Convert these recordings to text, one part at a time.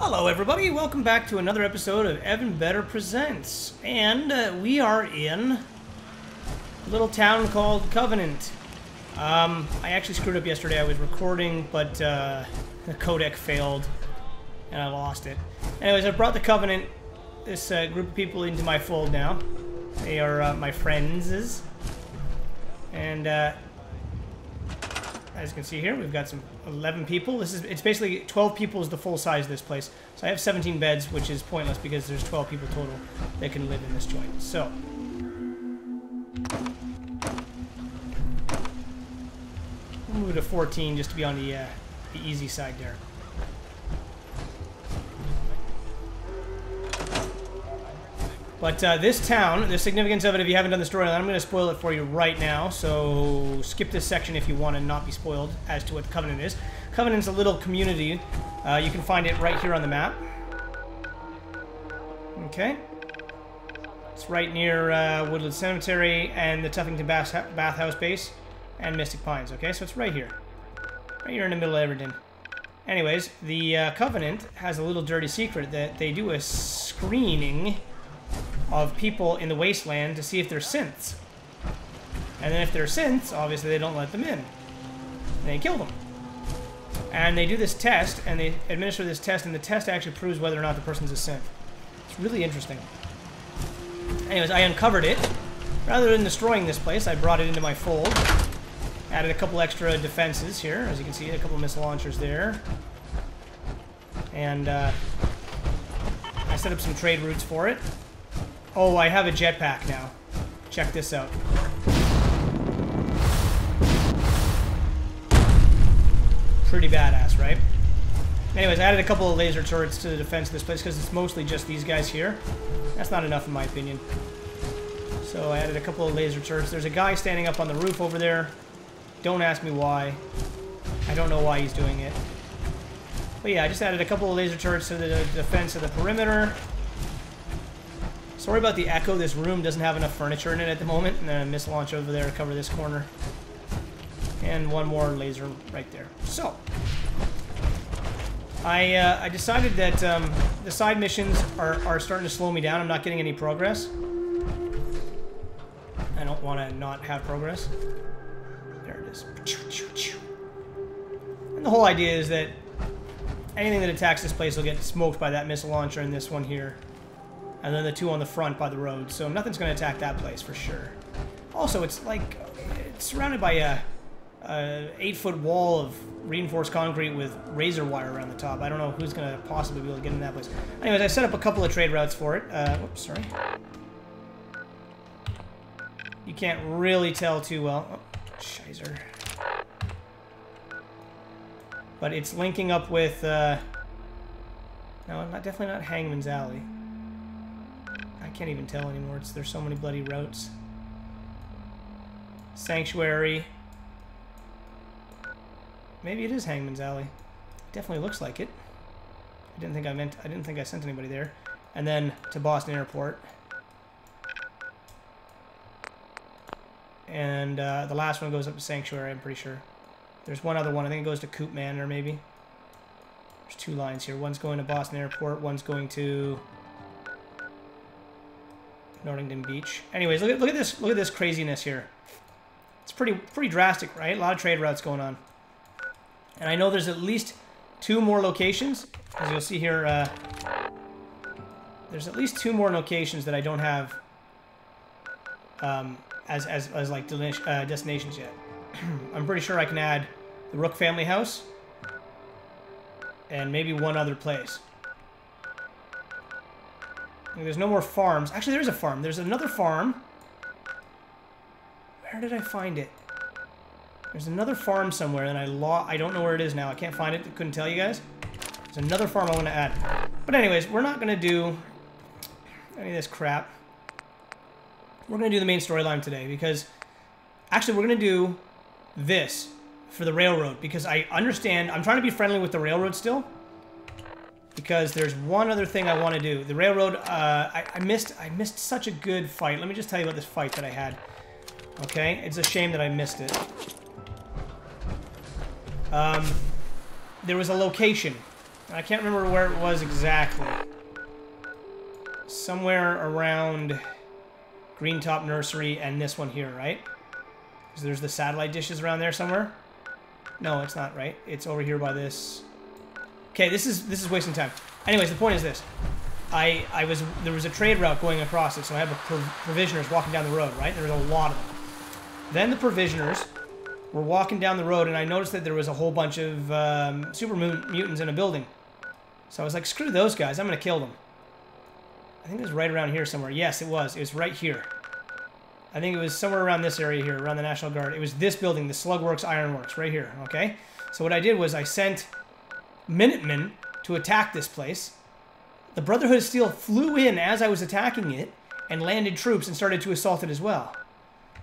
Hello, everybody. Welcome back to another episode of Evan Better Presents. And uh, we are in a little town called Covenant. Um, I actually screwed up yesterday. I was recording, but uh, the codec failed, and I lost it. Anyways, I brought the Covenant, this uh, group of people, into my fold now. They are uh, my friends. And uh, as you can see here, we've got some 11 people. This is it's basically 12 people is the full size of this place. So I have 17 beds, which is pointless because there's 12 people total that can live in this joint. So we'll move to 14 just to be on the uh, the easy side there. But uh, this town, the significance of it, if you haven't done the storyline, I'm going to spoil it for you right now. So skip this section if you want to not be spoiled as to what the Covenant is. Covenant's a little community. Uh, you can find it right here on the map. Okay. It's right near uh, Woodland Cemetery and the Taffington Bath Bathhouse Base and Mystic Pines. Okay, so it's right here. Right here in the middle of Everton. Anyways, the uh, Covenant has a little dirty secret that they do a screening of people in the wasteland to see if they're synths. And then if they're synths, obviously they don't let them in. And they kill them. And they do this test, and they administer this test, and the test actually proves whether or not the person's a synth. It's really interesting. Anyways, I uncovered it. Rather than destroying this place, I brought it into my fold. Added a couple extra defenses here, as you can see, a couple missile launchers there. And uh, I set up some trade routes for it. Oh, I have a jetpack now. Check this out. Pretty badass, right? Anyways, I added a couple of laser turrets to the defense of this place because it's mostly just these guys here. That's not enough in my opinion. So I added a couple of laser turrets. There's a guy standing up on the roof over there. Don't ask me why. I don't know why he's doing it. But yeah, I just added a couple of laser turrets to the defense of the perimeter. Sorry about the echo. This room doesn't have enough furniture in it at the moment. And then a missile launch over there to cover this corner. And one more laser right there. So, I, uh, I decided that um, the side missions are, are starting to slow me down. I'm not getting any progress. I don't want to not have progress. There it is. And the whole idea is that anything that attacks this place will get smoked by that missile launcher and this one here. And then the two on the front by the road. So nothing's going to attack that place for sure. Also, it's like, it's surrounded by a, a eight-foot wall of reinforced concrete with razor wire around the top. I don't know who's going to possibly be able to get in that place. Anyways, I set up a couple of trade routes for it. Uh, whoops, sorry. You can't really tell too well. Oh. But it's linking up with, uh... No, not definitely not Hangman's Alley. Can't even tell anymore. It's, there's so many bloody routes. Sanctuary. Maybe it is Hangman's Alley. Definitely looks like it. I didn't think I meant. I didn't think I sent anybody there. And then to Boston Airport. And uh, the last one goes up to Sanctuary. I'm pretty sure. There's one other one. I think it goes to Croup Manor, maybe. There's two lines here. One's going to Boston Airport. One's going to Nordhagen Beach. Anyways, look at look at this look at this craziness here. It's pretty pretty drastic, right? A lot of trade routes going on. And I know there's at least two more locations, as you'll see here. Uh, there's at least two more locations that I don't have um, as, as, as like uh, destinations yet. I'm pretty sure I can add the Rook family house and maybe one other place. There's no more farms. Actually, there's a farm. There's another farm. Where did I find it? There's another farm somewhere, and I law I don't know where it is now. I can't find it. Couldn't tell you guys. There's another farm I want to add. But anyways, we're not going to do any of this crap. We're going to do the main storyline today, because... Actually, we're going to do this for the railroad, because I understand... I'm trying to be friendly with the railroad still because there's one other thing I want to do. The railroad, uh, I, I, missed I missed such a good fight. Let me just tell you about this fight that I had. Okay? It's a shame that I missed it. Um, there was a location I can't remember where it was exactly. Somewhere around Green Top Nursery and this one here, right? Because there's the satellite dishes around there somewhere. No, it's not right. It's over here by this. Okay, this is this is wasting time. Anyways, the point is this. I I was there was a trade route going across it, so I had the provisioners walking down the road, right? There was a lot of them. Then the provisioners were walking down the road, and I noticed that there was a whole bunch of um, super mutants in a building. So I was like, screw those guys, I'm gonna kill them. I think it was right around here somewhere. Yes, it was. It was right here. I think it was somewhere around this area here, around the National Guard. It was this building, the Saugus Ironworks, right here, okay? So what I did was I sent Minutemen to attack this place. The Brotherhood of Steel flew in as I was attacking it and landed troops and started to assault it as well.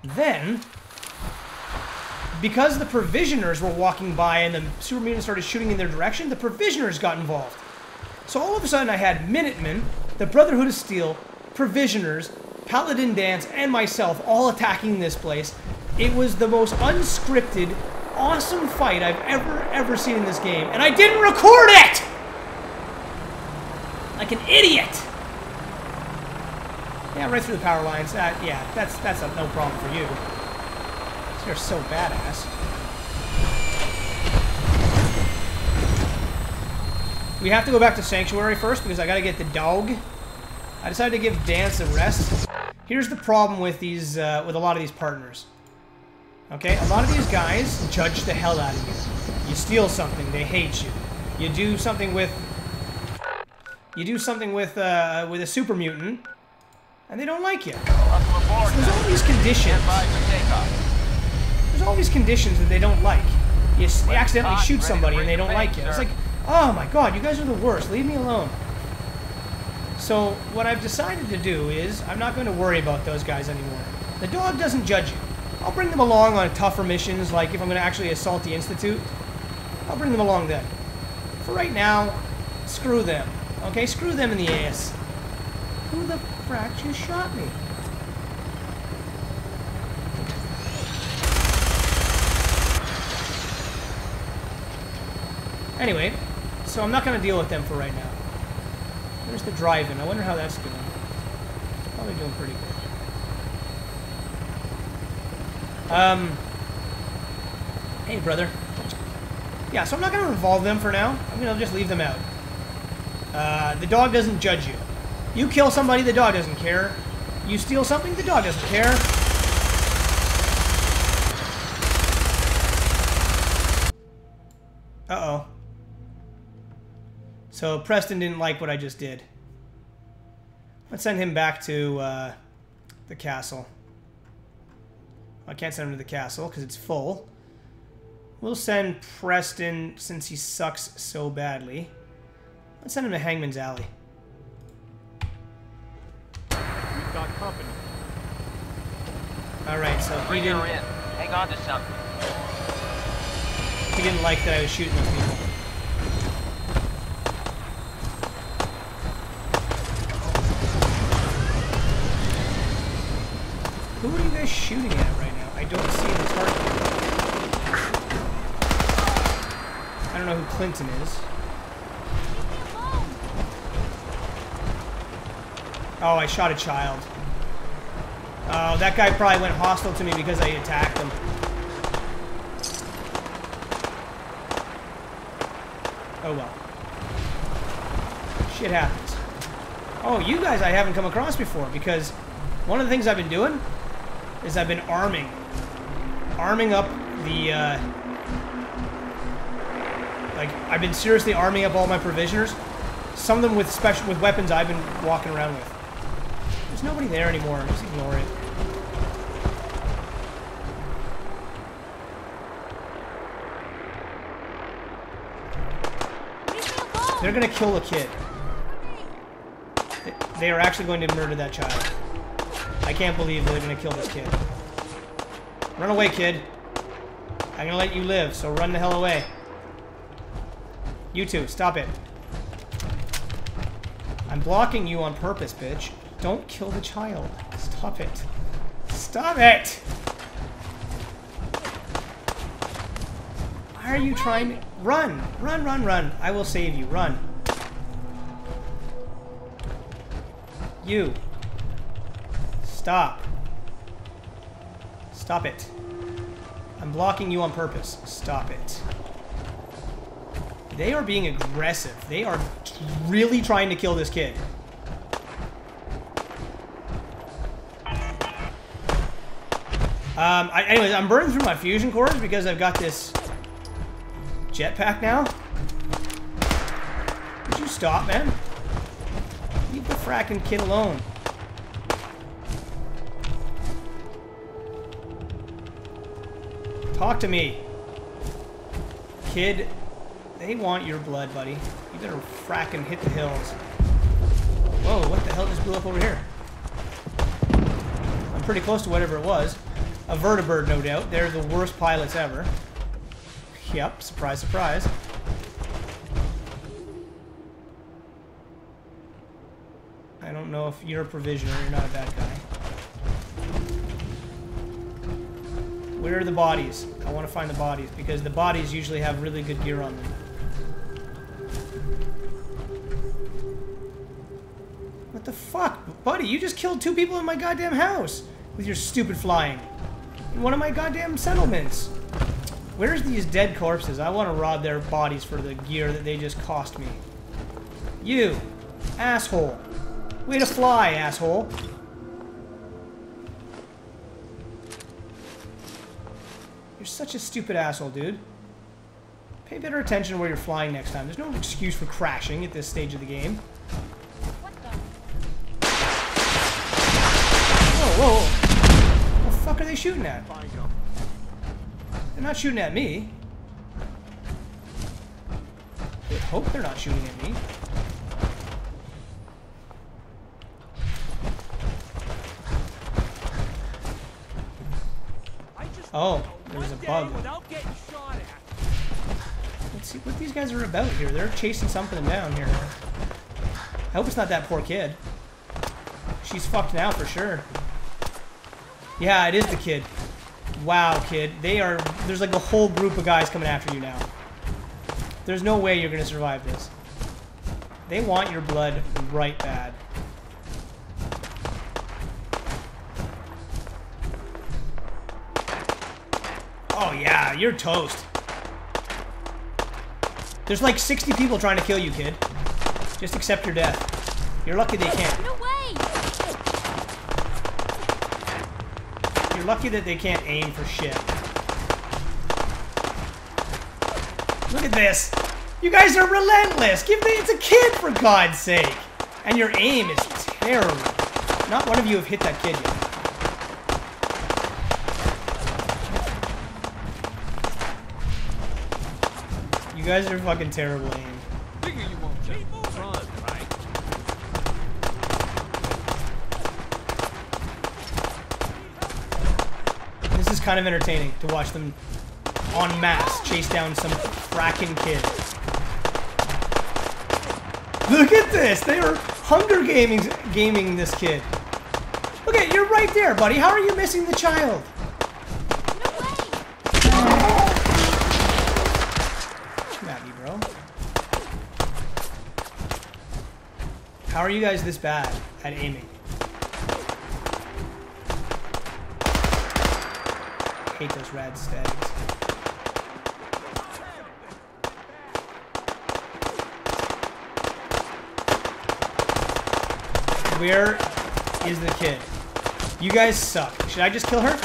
Then, because the Provisioners were walking by and the Super Mutants started shooting in their direction, the Provisioners got involved. So all of a sudden I had Minutemen, the Brotherhood of Steel, Provisioners, Paladin Danse, and myself all attacking this place. It was the most unscripted, awesome fight I've ever, ever seen in this game, and I didn't record it! Like an idiot! Yeah, right through the power lines. Uh, yeah, that's that's a, no problem for you. You're so badass. We have to go back to Sanctuary first because I gotta get the dog. I decided to give Danse a rest. Here's the problem with these, uh, with a lot of these partners. Okay, a lot of these guys judge the hell out of you. You steal something, they hate you. You do something with, you do something with, uh, with a super mutant, and they don't like you. So there's all these conditions. There's all these conditions that they don't like. You accidentally shoot somebody and they don't like you. It's like, oh my god, you guys are the worst. Leave me alone. So what I've decided to do is I'm not going to worry about those guys anymore. The dog doesn't judge you. I'll bring them along on tougher missions, like if I'm going to actually assault the Institute. I'll bring them along then. For right now, screw them. Okay, screw them in the ass. Who the frack just shot me? Anyway, so I'm not going to deal with them for right now. There's the drive-in. I wonder how that's doing. Probably doing pretty good. Um. Hey, brother. Yeah, so I'm not going to involve them for now. I'm going to just leave them out. Uh, the dog doesn't judge you. You kill somebody, the dog doesn't care. You steal something, the dog doesn't care. Uh-oh. So Preston didn't like what I just did. Let's send him back to uh, the castle. I can't send him to the castle because it's full. We'll send Preston, since he sucks so badly. Let's send him to Hangman's Alley. We've got company. Alright, so Bring he didn't... her in. Hang on to something. He didn't like that I was shooting those people. Who are you guys shooting at right now? I don't see the target. I don't know who Clinton is. Oh, I shot a child. Oh, that guy probably went hostile to me because I attacked him. Oh well. Shit happens. Oh, you guys I haven't come across before because one of the things I've been doing is I've been arming. Arming up the, uh, Like, I've been seriously arming up all my provisioners. Some of them with special with weapons I've been walking around with. There's nobody there anymore. Just ignore it. They're gonna kill a kid. They are actually going to murder that child. I can't believe they're gonna kill this kid. Run away, kid. I'm gonna let you live, so run the hell away. You two, stop it. I'm blocking you on purpose, bitch. Don't kill the child. Stop it. Stop it! Why are you trying to... Run! Run, run, run. I will save you. Run. You. Stop. Stop it. I'm blocking you on purpose. Stop it. They are being aggressive. They are really trying to kill this kid. Um, I, anyways, I'm burning through my fusion cores because I've got this jetpack now. Would you stop, man? Leave the fracking kid alone. Talk to me. Kid, they want your blood, buddy. You better fracking hit the hills. Whoa, what the hell just blew up over here? I'm pretty close to whatever it was. A vertibird, no doubt. They're the worst pilots ever. Yep, surprise, surprise. I don't know if you're a provisioner, you're not a bad guy. Where are the bodies? I want to find the bodies, because the bodies usually have really good gear on them. What the fuck? Buddy, you just killed two people in my goddamn house with your stupid flying. In one of my goddamn settlements. Where's these dead corpses? I want to rob their bodies for the gear that they just cost me. You! Asshole! Way to fly, asshole! Such a stupid asshole, dude. Pay better attention where you're flying next time. There's no excuse for crashing at this stage of the game. Whoa, whoa, whoa. What the fuck are they shooting at? They're not shooting at me. I hope they're not shooting at me. Oh, Let's see what these guys are about here. They're chasing something down here. I hope it's not that poor kid. She's fucked now for sure. Yeah, it is the kid. Wow, kid. They are... There's like a whole group of guys coming after you now. There's no way you're going to survive this. They want your blood right bad. You're toast. There's like 60 people trying to kill you, kid. Just accept your death. You're lucky they can't. No way! You're lucky that they can't aim for shit. Look at this. You guys are relentless. Give me, it's a kid for God's sake. And your aim is terrible. Not one of you have hit that kid yet. Guys are fucking terrible aim. You? This is kind of entertaining to watch them en masse chase down some fracking kid. Look at this! They are Hunger Gaming gaming this kid. Look at you're right there, buddy. How are you missing the child? No way! Come at me, bro. How are you guys this bad at aiming? hate those rad stags. Where is the kid? You guys suck. Should I just kill her?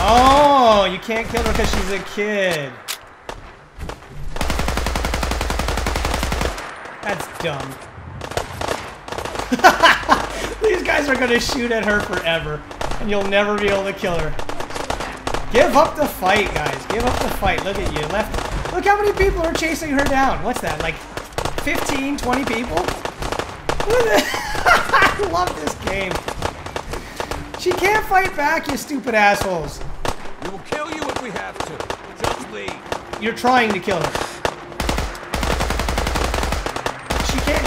Oh, you can't kill her because she's a kid. That's dumb. These guys are gonna shoot at her forever, and you'll never be able to kill her. Give up the fight, guys. Give up the fight. Look at you. Left. Look how many people are chasing her down. What's that? Like 15, 20 people? I love this game. She can't fight back, you stupid assholes. We will kill you if we have to. Just leave. You're trying to kill her.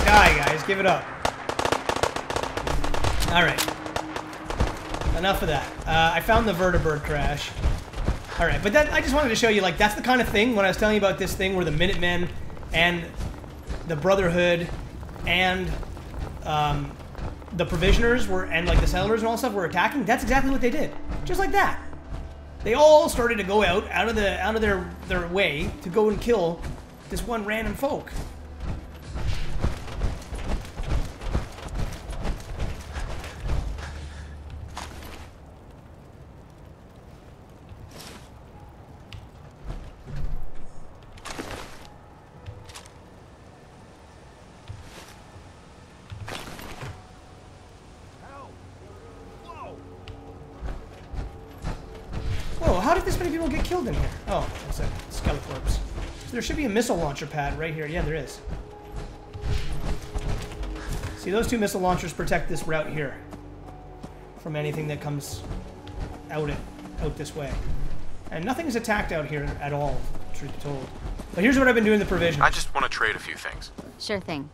She guys. Give it up. Alright. Enough of that. Uh, I found the vertibird crash. All right, but that I just wanted to show you, like, that's the kind of thing when I was telling you about this thing where the Minutemen and the Brotherhood and um, the Provisioners were, and like the settlers and all stuff were attacking. That's exactly what they did, just like that. They all started to go out out of the out of their their way to go and kill this one random folk. Should be a missile launcher pad right here. Yeah, there is. See, those two missile launchers protect this route here from anything that comes out it, out this way. And nothing's attacked out here at all, truth be told. But here's what I've been doing the provision. I just want to trade a few things. Sure thing.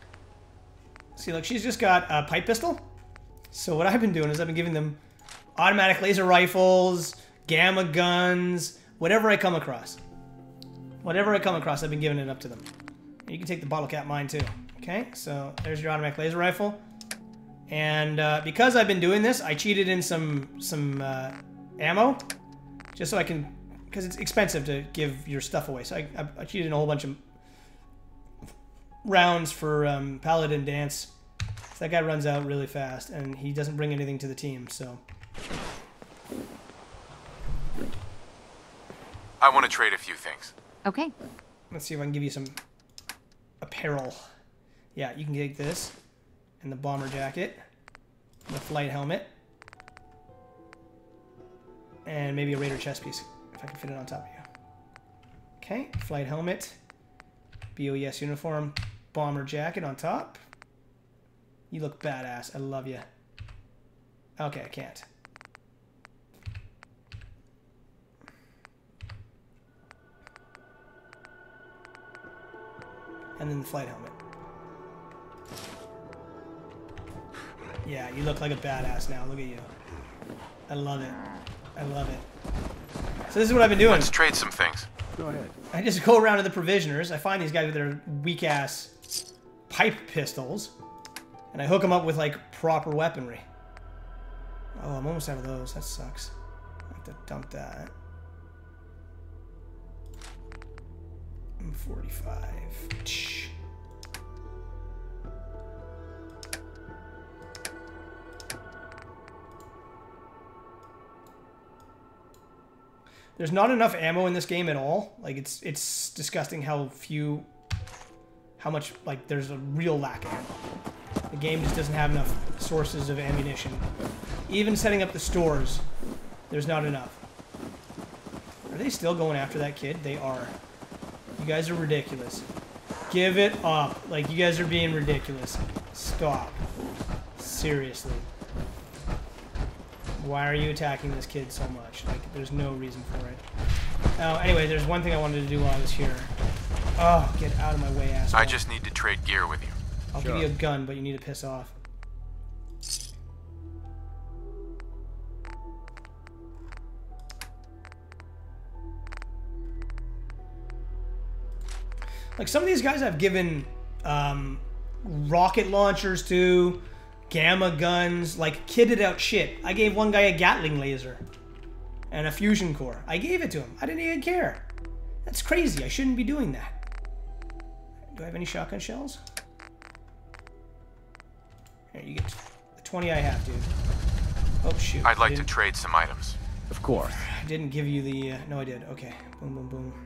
See, look, she's just got a pipe pistol. So what I've been doing is I've been giving them automatic laser rifles, gamma guns, whatever I come across. Whatever I come across, I've been giving it up to them. You can take the bottle cap mine too. Okay, so there's your automatic laser rifle. And uh, because I've been doing this, I cheated in some some uh, ammo, just so I can, because it's expensive to give your stuff away. So I, I, I cheated in a whole bunch of rounds for um, Paladin Danse. So that guy runs out really fast, and he doesn't bring anything to the team. So I want to trade a few things. Okay. let's see if I can give you some apparel. Yeah, you can take this, and the bomber jacket, the flight helmet, and maybe a raider chest piece if I can fit it on top of you. Okay, flight helmet, BOES uniform, bomber jacket on top. You look badass. I love you. Okay, I can't. And then the flight helmet. Yeah, you look like a badass now. Look at you. I love it. I love it. So this is what I've been doing. Let's trade some things. Go ahead. I just go around to the provisioners. I find these guys with their weak ass pipe pistols, and I hook them up with like proper weaponry. Oh, I'm almost out of those. That sucks. I have to dump that. 45. Tch. There's not enough ammo in this game at all. Like it's it's disgusting how few how much like there's a real lack of ammo. The game just doesn't have enough sources of ammunition. Even setting up the stores, there's not enough. Are they still going after that kid? They are. You guys are ridiculous. Give it up. Like you guys are being ridiculous. Stop. Seriously. Why are you attacking this kid so much? Like, there's no reason for it. Oh, anyway, there's one thing I wanted to do while I was here. Oh, get out of my way, asshole. I just need to trade gear with you. I'll give you a gun, but you need to piss off. Like some of these guys I've given um, rocket launchers to, gamma guns, like kitted out shit. I gave one guy a Gatling laser and a fusion core. I gave it to him. I didn't even care. That's crazy. I shouldn't be doing that. Do I have any shotgun shells? Here, you get the 20 I have, dude. Oh, shoot. I'd like to trade some items. Of course. I didn't give you the. Uh, no, I did. Okay. Boom, boom, boom.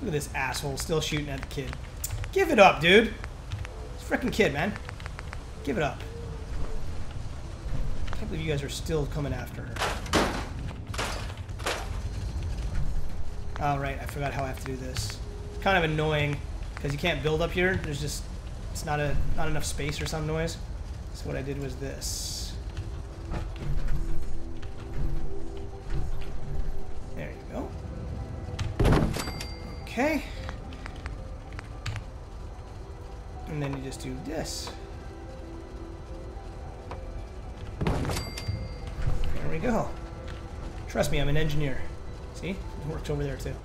Look at this asshole still shooting at the kid. Give it up, dude. It's freaking kid, man. Give it up. I can't believe you guys are still coming after her. Oh, right. I forgot how I have to do this. It's kind of annoying because you can't build up here. There's just it's not a not enough space or some noise. So what I did was this. Okay. And then you just do this. There we go. Trust me, I'm an engineer. See? It worked over there too.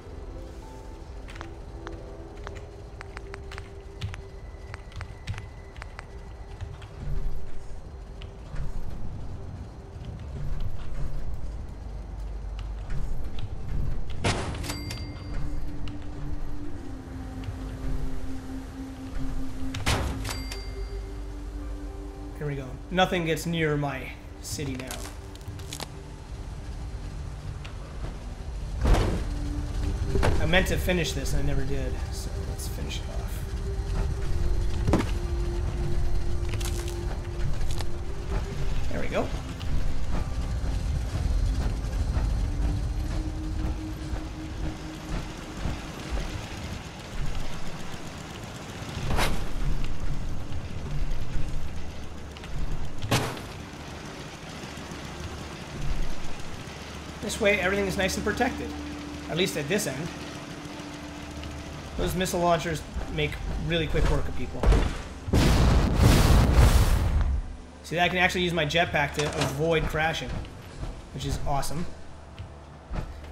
Nothing gets near my city now. I meant to finish this and I never did, so way, everything is nice and protected. At least at this end. Those missile launchers make really quick work of people. See, that I can actually use my jetpack to avoid crashing, which is awesome.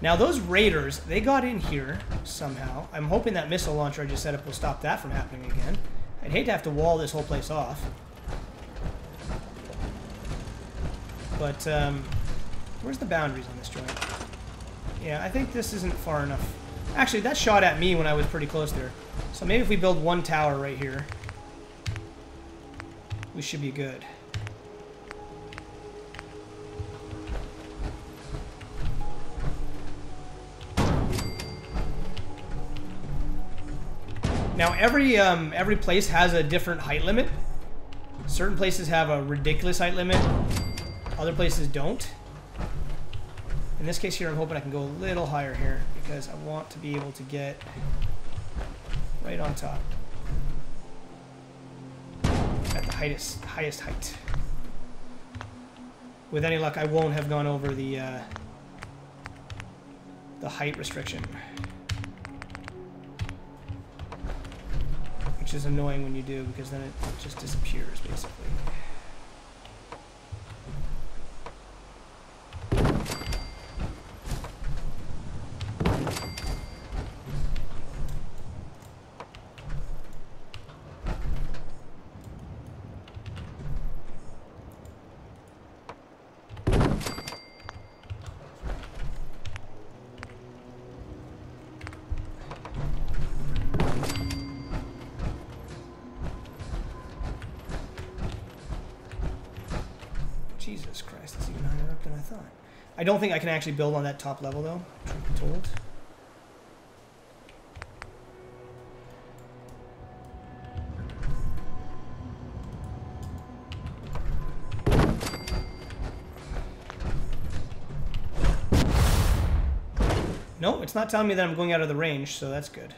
Now, those raiders, they got in here somehow. I'm hoping that missile launcher I just set up will stop that from happening again. I'd hate to have to wall this whole place off. But, um, where's the boundaries on this joint? Yeah, I think this isn't far enough. Actually, that shot at me when I was pretty close there. So maybe if we build one tower right here, we should be good. Now every um, every place has a different height limit. Certain places have a ridiculous height limit. Other places don't. In this case here, I'm hoping I can go a little higher here because I want to be able to get right on top at the highest highest height. With any luck, I won't have gone over the uh, the height restriction, which is annoying when you do because then it just disappears basically. I don't think I can actually build on that top level though, truth be told. No, it's not telling me that I'm going out of the range, so that's good.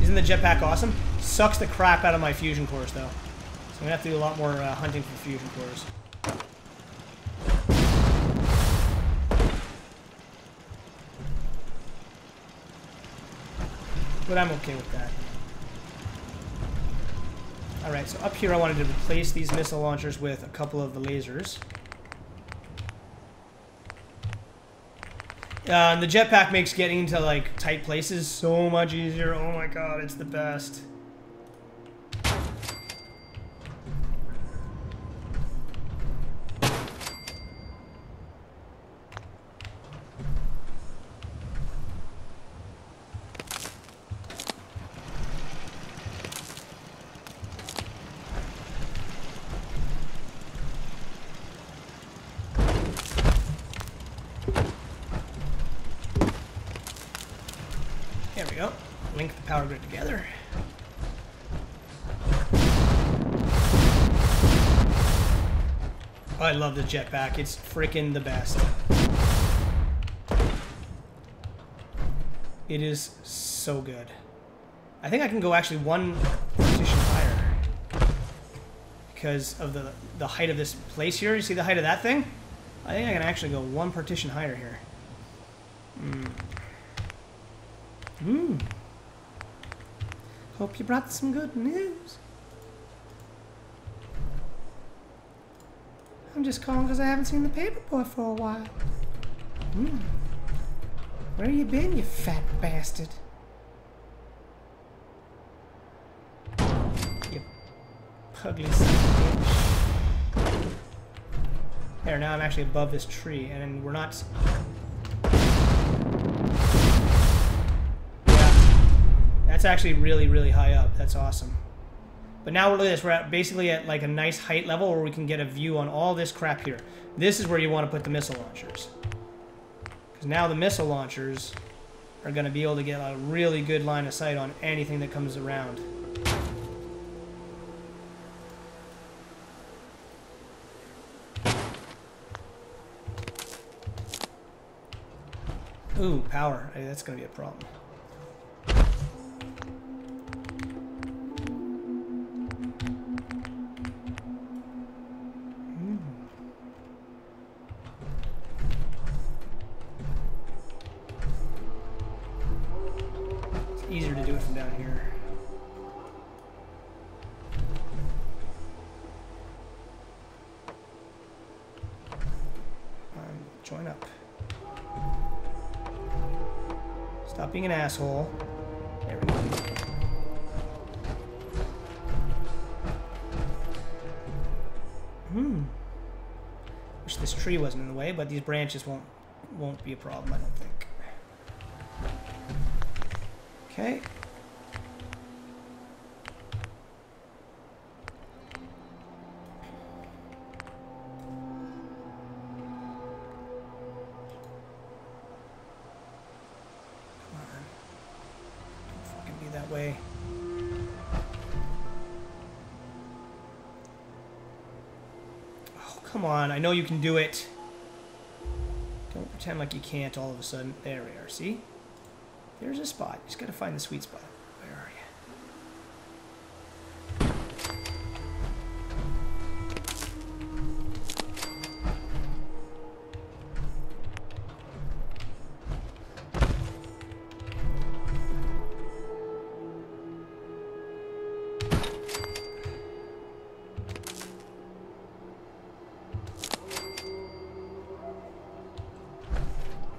Isn't the jetpack awesome? Sucks the crap out of my fusion cores, though. So I'm gonna have to do a lot more uh, hunting for fusion cores. But I'm okay with that. Alright, so up here I wanted to replace these missile launchers with a couple of the lasers. Uh, and the jetpack makes getting into like tight places so much easier. Oh my god, it's the best. There we go. Link the power grid together. Oh, I love the jetpack. It's freaking the best. It is so good. I think I can go actually one partition higher because of the the height of this place here. You see the height of that thing? I think I can actually go one partition higher here. Hmm. Hope you brought some good news. I'm just calling because I haven't seen the paperboy for a while. Hmm. Where you been, you fat bastard? You pugly son bitch. There, now I'm actually above this tree, and we're not... Yeah. That's actually really, really high up. That's awesome. But now look at this. We're at basically at like a nice height level where we can get a view on all this crap here. This is where you want to put the missile launchers. Because now the missile launchers are going to be able to get a really good line of sight on anything that comes around. Ooh, power. Hey, that's going to be a problem. These branches won't won't be a problem, I don't think. Okay. Come on. Don't fucking be that way. Oh, come on. I know you can do it. Pretend like you can't all of a sudden. There we are. See? There's a spot. You just gotta find the sweet spot.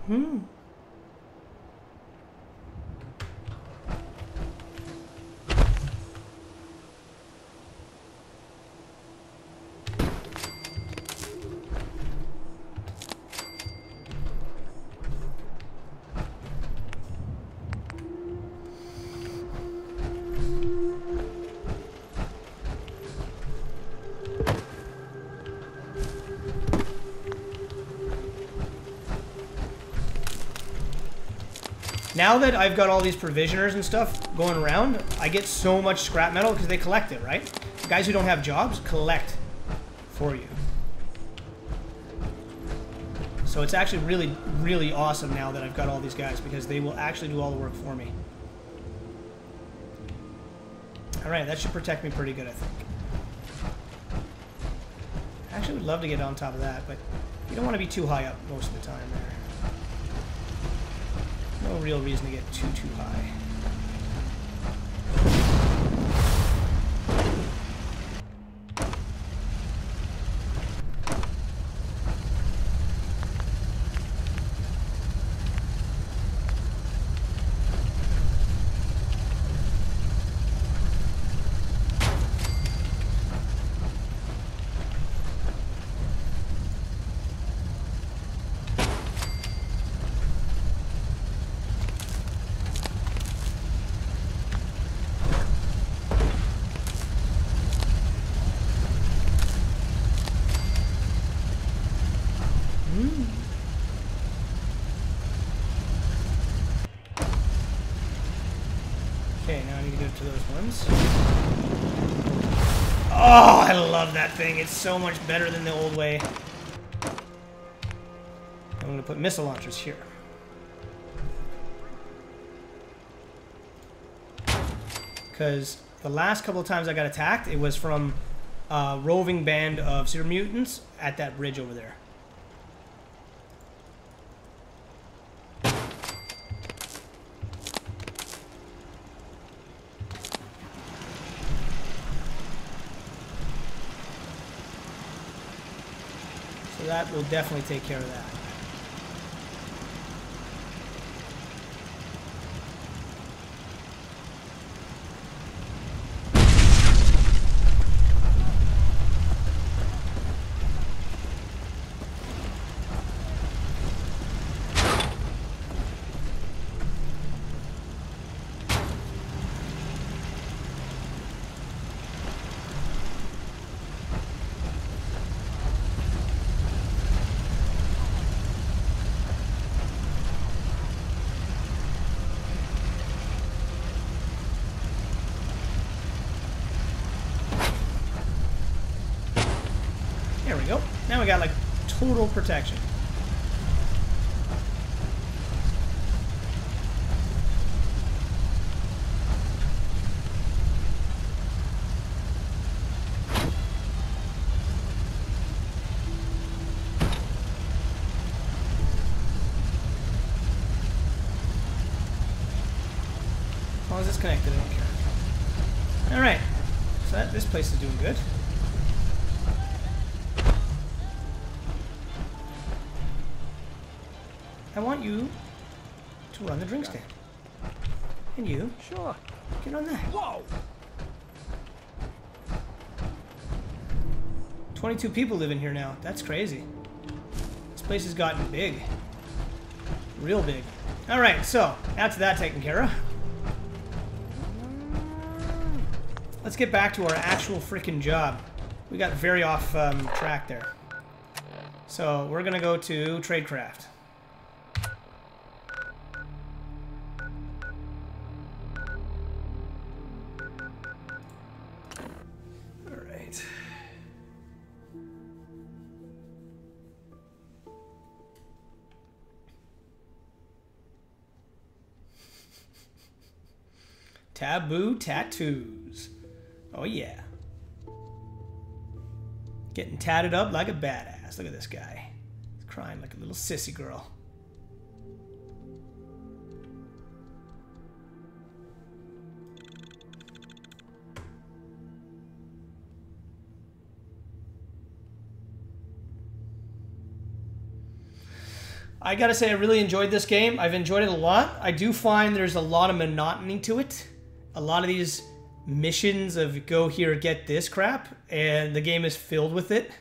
Hmm. Now that I've got all these provisioners and stuff going around, I get so much scrap metal because they collect it, right? Guys who don't have jobs collect for you. So it's actually really, really awesome now that I've got all these guys because they will actually do all the work for me. Alright, that should protect me pretty good, I think. I actually would love to get on top of that, but you don't want to be too high up most of the time. Real reason to get too, too high. Okay, now I need to go to those ones. Oh, I love that thing. It's so much better than the old way. I'm going to put missile launchers here. Because the last couple of times I got attacked, it was from a roving band of super mutants at that bridge over there. That will definitely take care of that. There go. Got like total protection. As long as it's connected, I don't care. Alright. So that, this place is doing good. I want you to run the drink stand. And you, Sure. get on that. Whoa! 22 people live in here now. That's crazy. This place has gotten big. Real big. Alright, so, that's that taken care of. Let's get back to our actual freaking job. We got very off um, track there. So, we're gonna go to Tradecraft. Taboo tattoos. Oh yeah. Getting tatted up like a badass. Look at this guy. He's crying like a little sissy girl. I gotta say, I really enjoyed this game. I've enjoyed it a lot. I do find there's a lot of monotony to it. A lot of these missions of go here, get this crap, and the game is filled with it.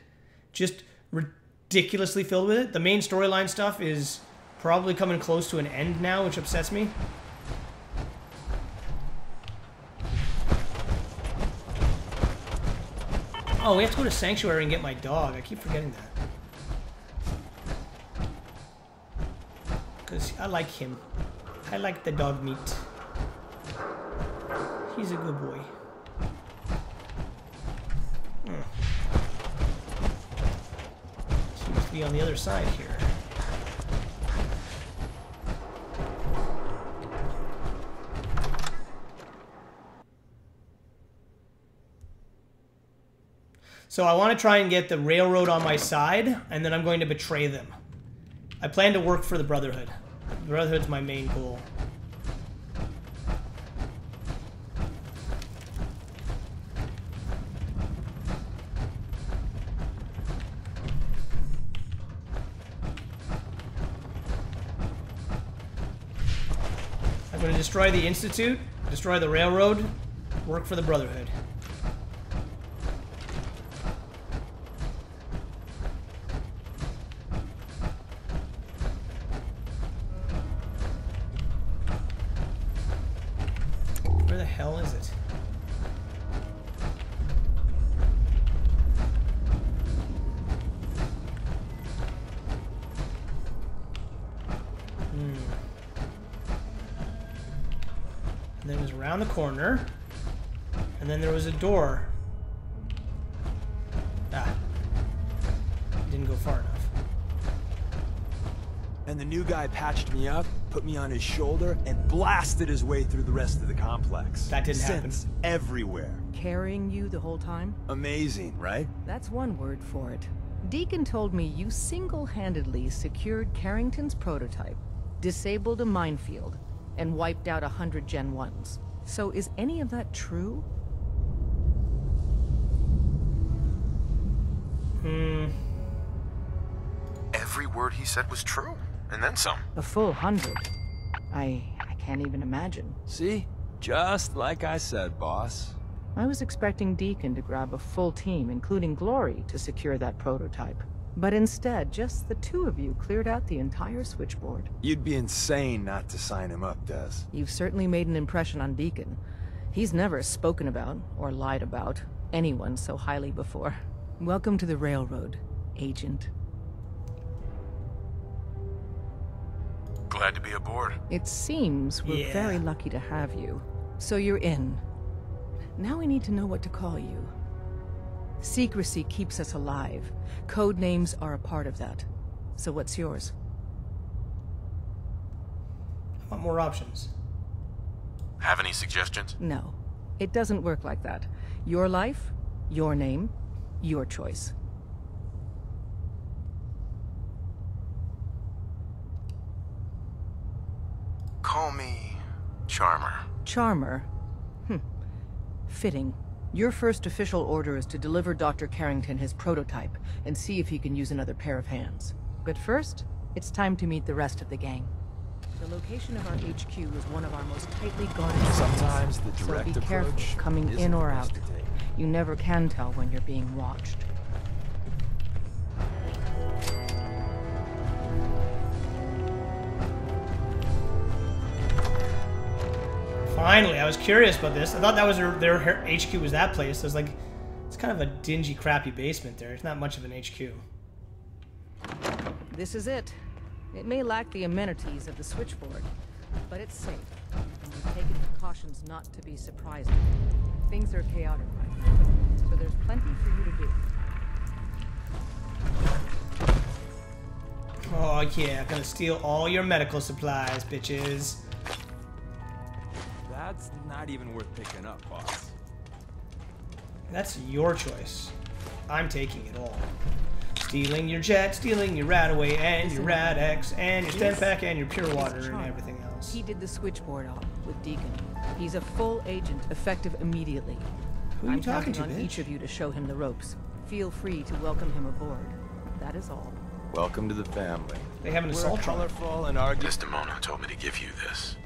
Just ridiculously filled with it. The main storyline stuff is probably coming close to an end now, which upsets me. Oh, we have to go to Sanctuary and get my dog. I keep forgetting that. Because I like him. I like the dog meat. He's a good boy. Hmm. Seems to be on the other side here. So I want to try and get the railroad on my side, and then I'm going to betray them. I plan to work for the Brotherhood. The Brotherhood's my main goal. Destroy the Institute, destroy the railroad, work for the Brotherhood. Corner. And then there was a door. Ah. Didn't go far enough. And the new guy patched me up, put me on his shoulder, and blasted his way through the rest of the complex. That didn't happen. Everywhere. Carrying you the whole time? Amazing, right? That's one word for it. Deacon told me you single-handedly secured Carrington's prototype, disabled a minefield, and wiped out a hundred Gen 1s. So is any of that true? Hmm. every word he said was true. And then some. A full hundred. I... I can't even imagine. See? Just like I said, boss. I was expecting Deacon to grab a full team, including Glory, to secure that prototype. But instead, just the two of you cleared out the entire switchboard. You'd be insane not to sign him up, Des. You've certainly made an impression on Deacon. He's never spoken about, or lied about, anyone so highly before. Welcome to the Railroad, Agent. Glad to be aboard. It seems we're Yeah. very lucky to have you. So you're in. Now we need to know what to call you. Secrecy keeps us alive. Code names are a part of that. So what's yours? I want more options. Have any suggestions? No. It doesn't work like that. Your life, your name, your choice. Call me Charmer. Charmer. Hm. Fitting. Your first official order is to deliver Dr. Carrington his prototype and see if he can use another pair of hands. But first, it's time to meet the rest of the gang. The location of our HQ is one of our most tightly guarded Sometimes the so direct be careful coming in or out. You never can tell when you're being watched. Finally, I was curious about this. I thought that was their, their HQ was that place. It's like, it's kind of a dingy, crappy basement there. It's not much of an HQ. This is it. It may lack the amenities of the switchboard, but it's safe. And we've taken precautions not to be surprised. Things are chaotic right now, so there's plenty for you to do. Oh yeah, gonna steal all your medical supplies, bitches. That's not even worth picking up, boss. That's your choice. I'm taking it all. Stealing your jet, stealing your Radaway and your Rad-X and your Yes. Stimpak and your pure water and everything else. He did the switchboard off with Deacon. He's a full agent, effective immediately. Who are you I'm talking counting to, on bitch? each of you to show him the ropes. Feel free to welcome him aboard. That is all. Welcome to the family. They have an We're assault truck. colorful and argue. Desdemona told me to give you this.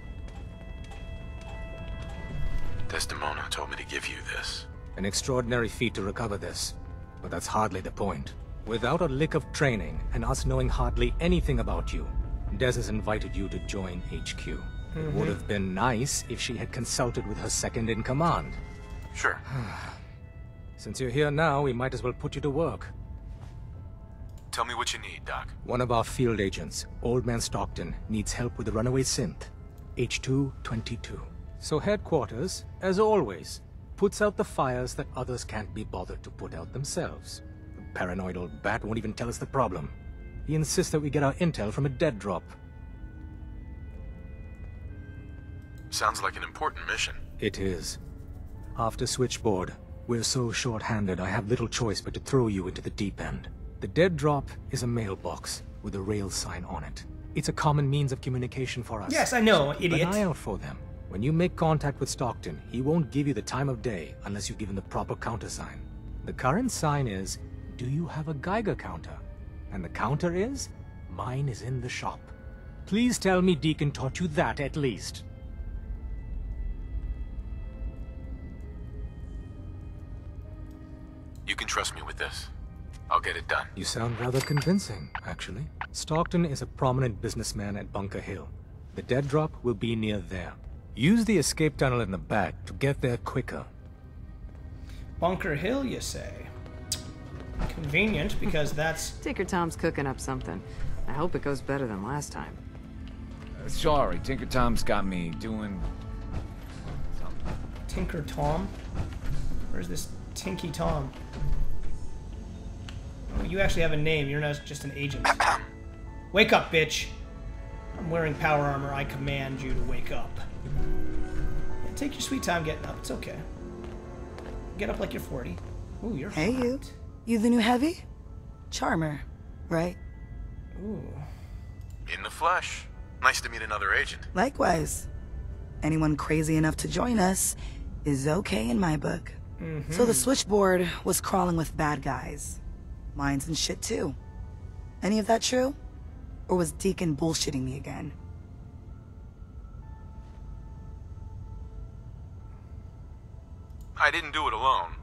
Desdemona told me to give you this. An extraordinary feat to recover this. But that's hardly the point. Without a lick of training, and us knowing hardly anything about you, Des has invited you to join HQ. It mm-hmm. would have been nice if she had consulted with her second in command. Sure. Since you're here now, we might as well put you to work. Tell me what you need, Doc. One of our field agents, Old Man Stockton, needs help with the runaway synth. H222. So headquarters, as always, puts out the fires that others can't be bothered to put out themselves. The paranoid old bat won't even tell us the problem. He insists that we get our intel from a dead drop. Sounds like an important mission. It is. After Switchboard, we're so short-handed I have little choice but to throw you into the deep end. The dead drop is a mailbox with a rail sign on it. It's a common means of communication for us. Yes, I know, Keep idiot. an eye out for them. When you make contact with Stockton, he won't give you the time of day unless you give him the proper countersign. The current sign is, do you have a Geiger counter? And the counter is, mine is in the shop. Please tell me Deacon taught you that at least. You can trust me with this. I'll get it done. You sound rather convincing, actually. Stockton is a prominent businessman at Bunker Hill. The dead drop will be near there. Use the escape tunnel in the back to get there quicker. Bunker Hill, you say? Convenient, because that's Tinker Tom's cooking up something. I hope it goes better than last time. Uh, sorry, Tinker Tom's got me doing Tinker Tom. Where's this Tinky Tom? Oh, you actually have a name. You're not just an agent. wake up, bitch. I'm wearing power armor. I command you to wake up. Yeah, take your sweet time getting up. It's okay. Get up like you're 40. Ooh, you're Hey, you. hot. You the new heavy? Charmer, right? Ooh. In the flesh. Nice to meet another agent. Likewise. Anyone crazy enough to join us is okay in my book. So mm-hmm. the switchboard was crawling with bad guys. Mines and shit too. Any of that true? Or was Deacon bullshitting me again? I didn't do it alone,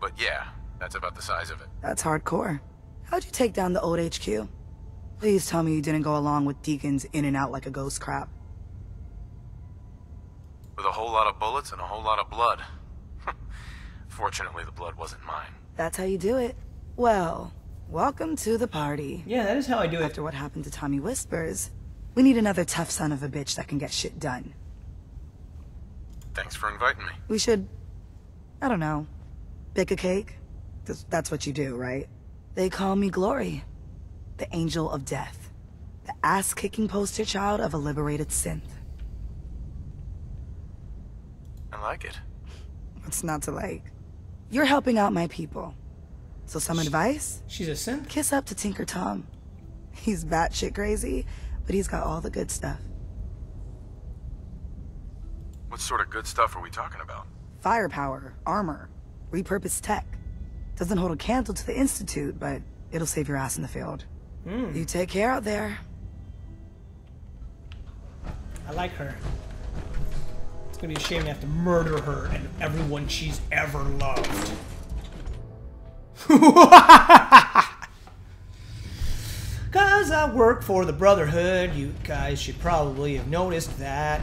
but yeah, that's about the size of it. That's hardcore. How'd you take down the old HQ? Please tell me you didn't go along with Deacon's in and out like a ghost crap. With a whole lot of bullets and a whole lot of blood. Fortunately, the blood wasn't mine. That's how you do it. Well, welcome to the party. Yeah, that is how I do it. After what happened to Tommy Whispers, we need another tough son of a bitch that can get shit done. Thanks for inviting me. We should, I don't know, bake a cake? 'Cause that's what you do, right? They call me Glory, the angel of death, the ass-kicking poster child of a liberated synth. I like it. What's not to like? You're helping out my people. So some advice? She's a synth? Kiss up to Tinker Tom. He's batshit crazy, but he's got all the good stuff. What sort of good stuff are we talking about? Firepower, armor, repurposed tech. Doesn't hold a candle to the Institute, but it'll save your ass in the field. Hmm. You take care out there. I like her. It's gonna be a shame to have to murder her and everyone she's ever loved. Cause I work for the Brotherhood, you guys should probably have noticed that.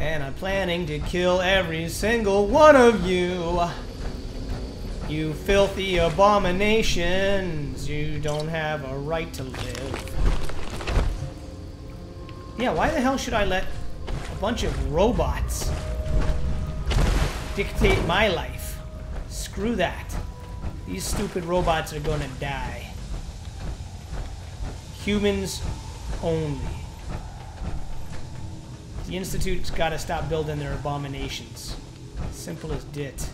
And I'm planning to kill every single one of you. You filthy abominations. You don't have a right to live. Yeah, why the hell should I let a bunch of robots dictate my life? Screw that. These stupid robots are gonna die. Humans only. The Institute's gotta stop building their abominations. Simple as dit.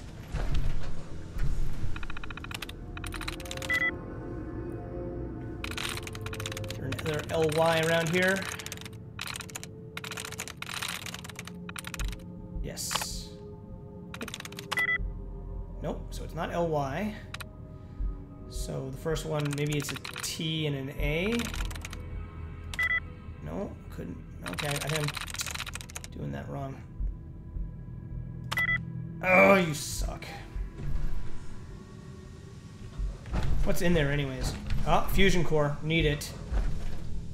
Another LY around here? Yes. Nope, so it's not LY. So the first one, maybe it's a T and an A. No, couldn't. Okay, I think I'm doing that wrong. Oh, you suck. What's in there anyways? Oh, fusion core. Need it.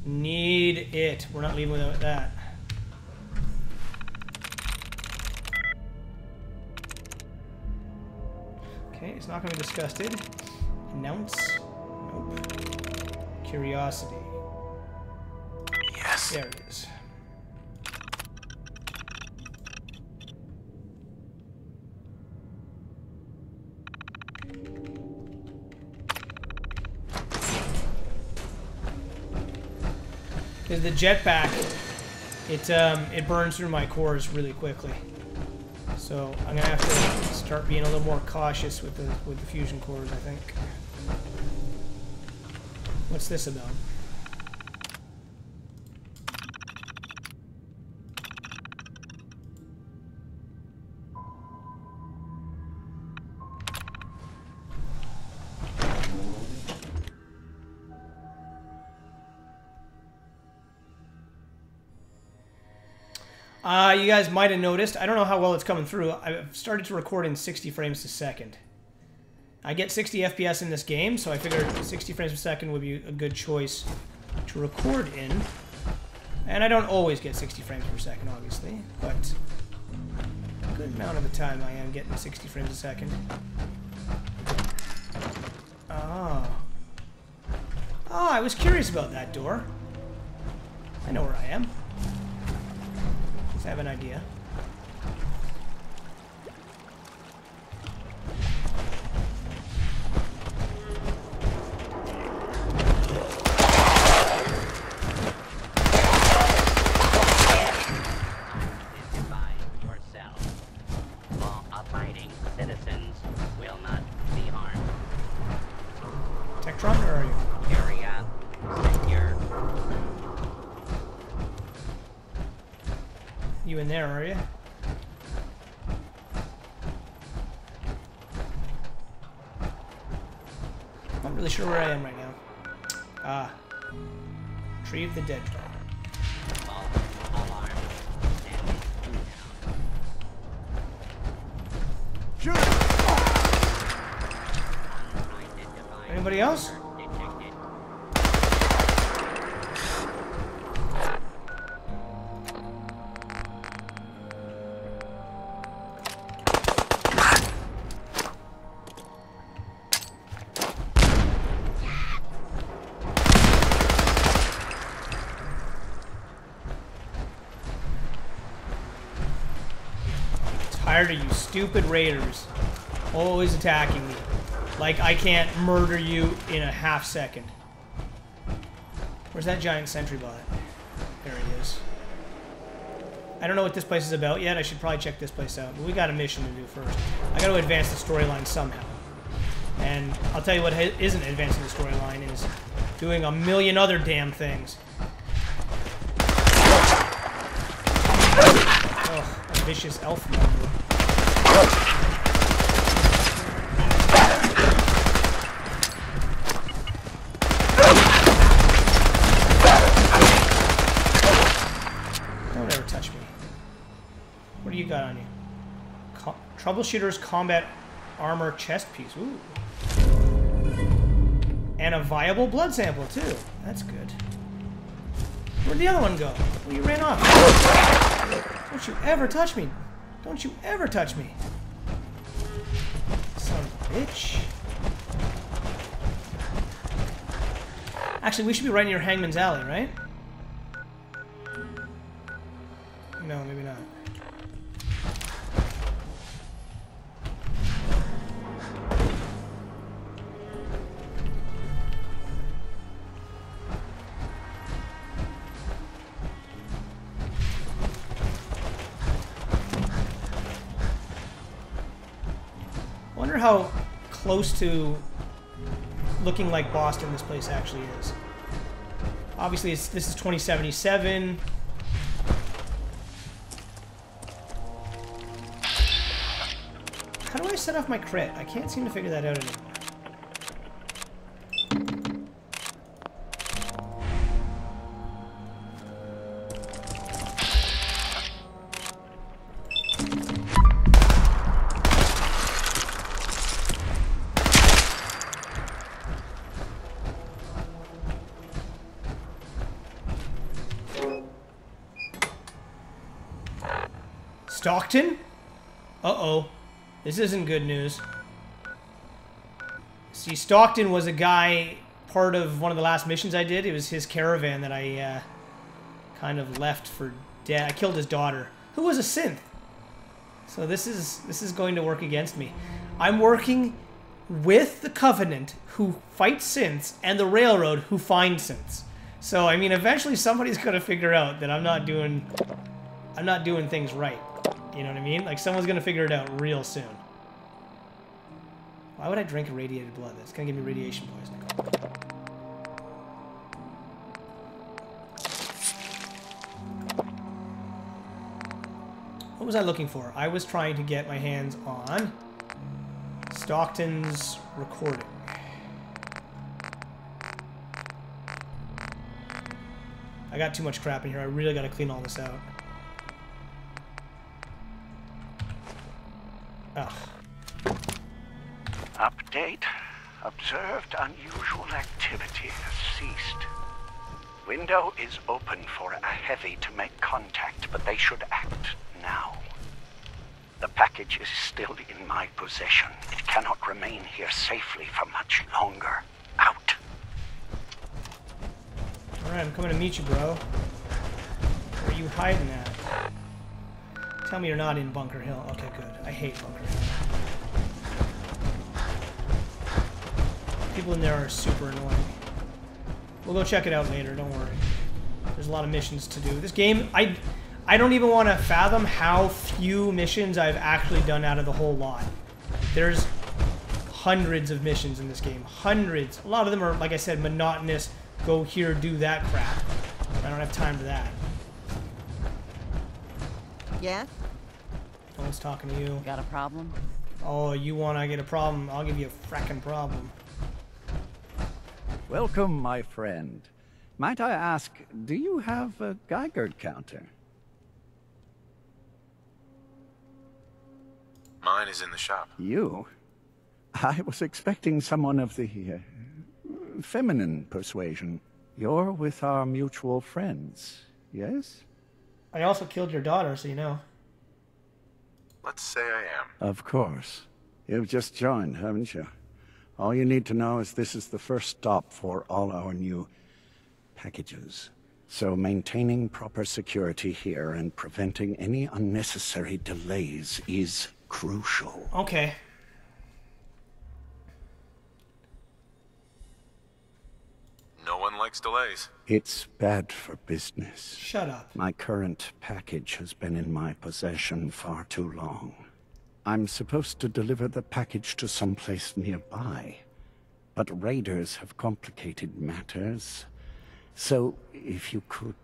Need it. We're not leaving without that. Okay, it's not going to be disgusted. Announce? Nope. Curiosity. Yes. There it is. The jetpack, it um, it burns through my cores really quickly. So I'm gonna have to start being a little more cautious with the with the fusion cores. I think. What's this about? You guys might have noticed, I don't know how well it's coming through, I've started to record in 60 frames a second. I get 60 FPS in this game, so I figured 60 frames per second would be a good choice to record in. And I don't always get 60 frames per second, obviously, but a good amount of the time I am getting 60 frames a second. Oh. Oh, I was curious about that door. I know where I am. I have an idea. Stupid raiders. Always attacking me. Like I can't murder you in a half second. Where's that giant sentry bot? There he is. I don't know what this place is about yet. I should probably check this place out. But we got a mission to do first. I got to advance the storyline somehow. And I'll tell you what ha- isn't advancing the storyline is doing a million other damn things. Oh, a vicious elf member. Don't ever touch me. What do you got on you? Co Troubleshooter's combat armor chest piece. Ooh. And a viable blood sample, too. That's good. Where'd the other one go? Well, you ran off. Don't you ever touch me. Don't you ever touch me. Son of a bitch. Actually, we should be right near Hangman's Alley, right? No, maybe not. Close to looking like Boston this place actually is. Obviously, this is 2077. How do I set off my crit? I can't seem to figure that out anymore. Stockton? Uh-oh. This isn't good news. See, Stockton was a guy, part of one of the last missions I did. It was his caravan that I uh, kind of left for dead. I killed his daughter, who was a synth. So this is this is going to work against me. I'm working with the Covenant, who fight synths, and the Railroad, who find synths. So I mean, eventually somebody's gonna figure out that I'm not doing, I'm not doing things right. You know what I mean? Like someone's gonna figure it out real soon. Why would I drink irradiated blood? That's gonna give me radiation poisoning. What was I looking for? I was trying to get my hands on Stockton's recording. I got too much crap in here. I really got to clean all this out. Ugh. Update. Observed unusual activity has ceased. Window is open for a heavy to make contact, but they should act now. The package is still in my possession. It cannot remain here safely for much longer. Out. Alright, I'm coming to meet you, bro. Where are you hiding at? Tell me you're not in Bunker Hill. Okay, good. I hate Bunker Hill. People in there are super annoying. We'll go check it out later, don't worry. There's a lot of missions to do. This game, I, I don't even want to fathom how few missions I've actually done out of the whole lot. There's hundreds of missions in this game. Hundreds. A lot of them are, like I said, monotonous. Go here, do that crap. I don't have time for that. Yeah? No one's talking to you. Got a problem? Oh, you want to get a problem? I'll give you a fracking problem. Welcome, my friend. Might I ask, do you have a Geiger counter? Mine is in the shop. You? I was expecting someone of the uh, feminine persuasion. You're with our mutual friends, yes? I also killed your daughter, so you know. Let's say I am. Of course. You've just joined, haven't you? All you need to know is this is the first stop for all our new packages. So maintaining proper security here and preventing any unnecessary delays is crucial. Okay. No one likes delays. It's bad for business. Shut up. My current package has been in my possession far too long. I'm supposed to deliver the package to someplace nearby. But raiders have complicated matters. So, if you could...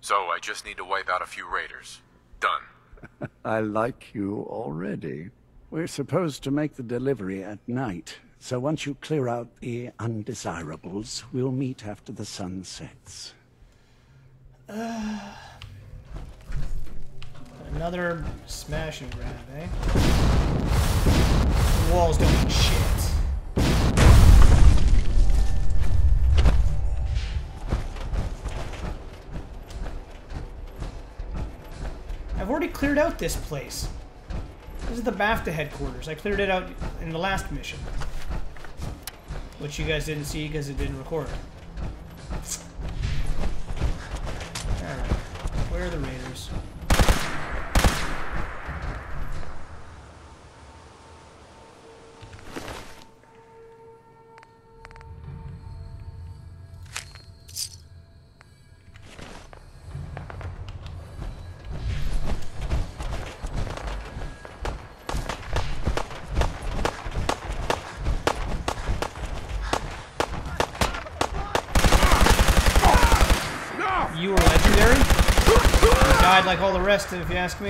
So I just need to wipe out a few raiders. Done. I like you already. We're supposed to make the delivery at night, so once you clear out the undesirables, we'll meet after the sun sets. Another smash and grab, eh? The walls don't mean shit. I've already cleared out this place. This is the BAFTA headquarters. I cleared it out in the last mission. Which you guys didn't see because it didn't record. Died like all the rest, if you ask me.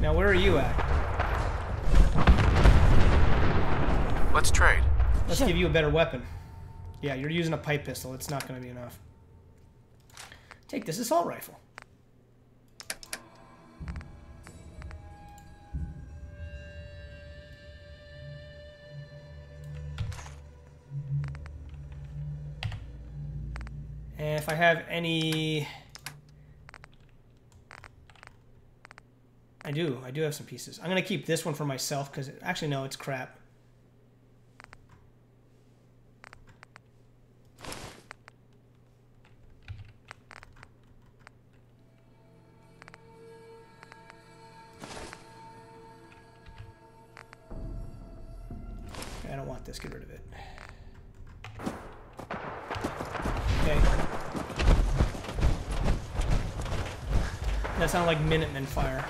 Now, where are you at? Let's trade. Let's give you a better weapon. Yeah, you're using a pipe pistol. It's not going to be enough. Take this assault rifle. I have any... I do. I do have some pieces. I'm going to keep this one for myself because... Actually, no, it's crap. I don't want this. Get rid of it. Okay. That sounded like Minutemen fire.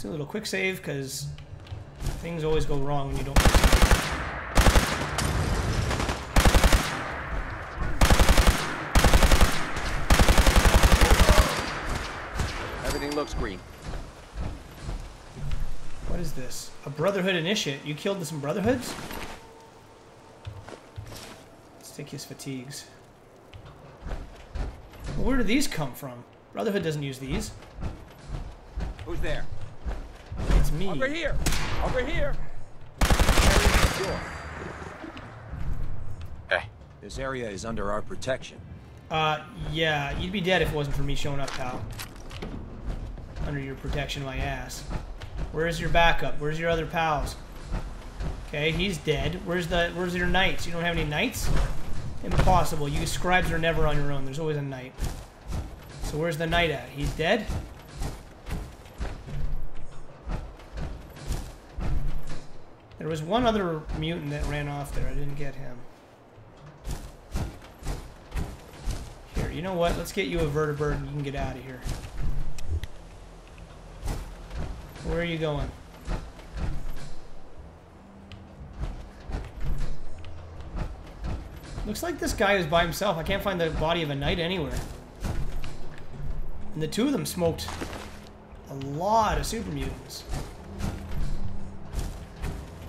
Do a little quick save because things always go wrong when you don't. Everything looks green. What is this? A Brotherhood initiate. You killed some Brotherhoods? Let's take his fatigues. Where do these come from? Brotherhood doesn't use these. Who's there? It's me. Over here! Over here! Hey. This area is under our protection. Uh, yeah, you'd be dead if it wasn't for me showing up, pal. Under your protection, my ass. Where's your backup? Where's your other pals? Okay, he's dead. Where's the where's your knights? You don't have any knights? Impossible. You scribes are never on your own. There's always a knight. So where's the knight at? He's dead? There was one other mutant that ran off there. I didn't get him. Here, you know what? Let's get you a vertibird and you can get out of here. Where are you going? Looks like this guy is by himself. I can't find the body of a knight anywhere. And the two of them smoked a lot of super mutants.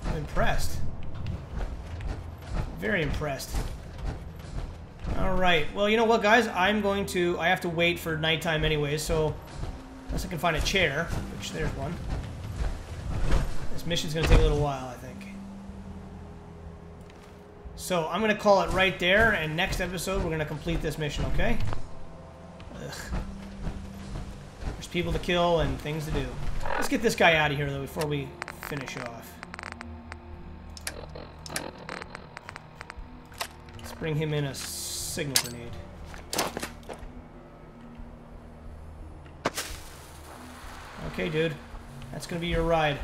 I'm impressed. Very impressed. Alright. Well, you know what, guys? I'm going to... I have to wait for nighttime anyways, so... Unless I can find a chair, which there's one. This mission's going to take a little while, I think. So, I'm going to call it right there, and next episode we're going to complete this mission, okay? Ugh. There's people to kill and things to do. Let's get this guy out of here, though, before we finish off. Let's bring him in a signal grenade. Okay, dude. That's gonna be your ride.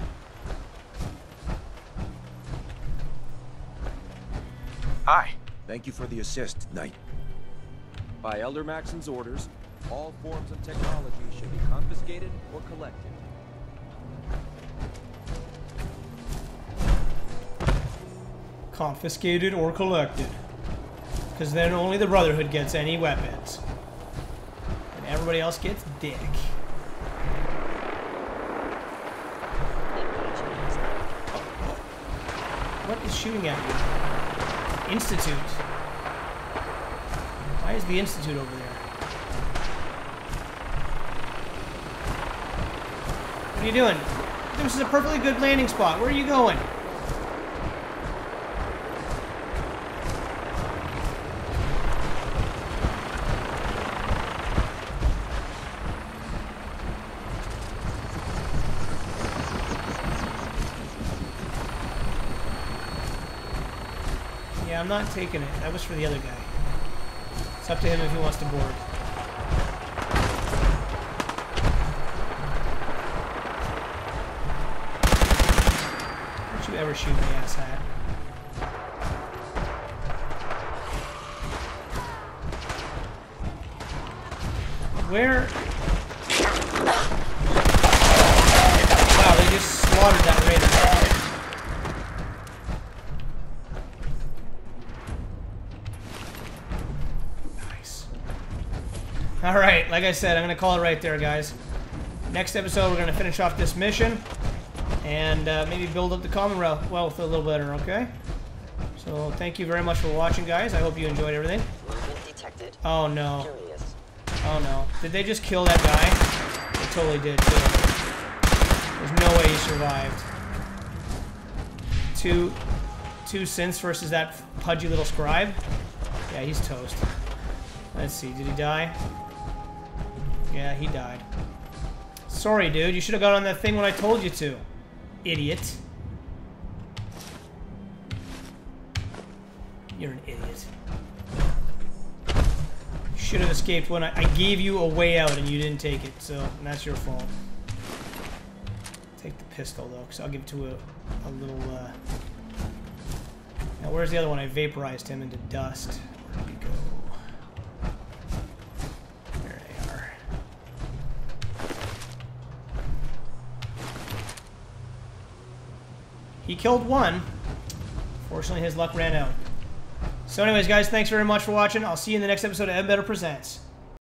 Hi. Thank you for the assist, Knight. By Elder Maxon's orders, all forms of technology should be confiscated or collected. Confiscated or collected. Because then only the Brotherhood gets any weapons. And everybody else gets dick. What is shooting at you? Institute. Why is the Institute over there? What are you doing? This is a perfectly good landing spot. Where are you going? Yeah, I'm not taking it. That was for the other guy. It's up to him if he wants to board. Don't you ever shoot me, ass hat. Where? Like I said, I'm going to call it right there, guys. Next episode, we're going to finish off this mission. And uh, maybe build up the Commonwealth wealth a little better, okay? So, thank you very much for watching, guys. I hope you enjoyed everything. Oh, no. Oh, no. Did they just kill that guy? They totally did, too. There's no way he survived. Two... Two synths versus that pudgy little scribe? Yeah, he's toast. Let's see, did he die? Yeah, he died. Sorry, dude. You should have got on that thing when I told you to. Idiot. You're an idiot. Should have escaped when I, I gave you a way out and you didn't take it, so that's your fault. Take the pistol, though, because I'll give it to a, a little, uh... Now, where's the other one? I vaporized him into dust. Where did he go? He killed one. Fortunately, his luck ran out. So anyways, guys, thanks very much for watching. I'll see you in the next episode of Ed Better Presents.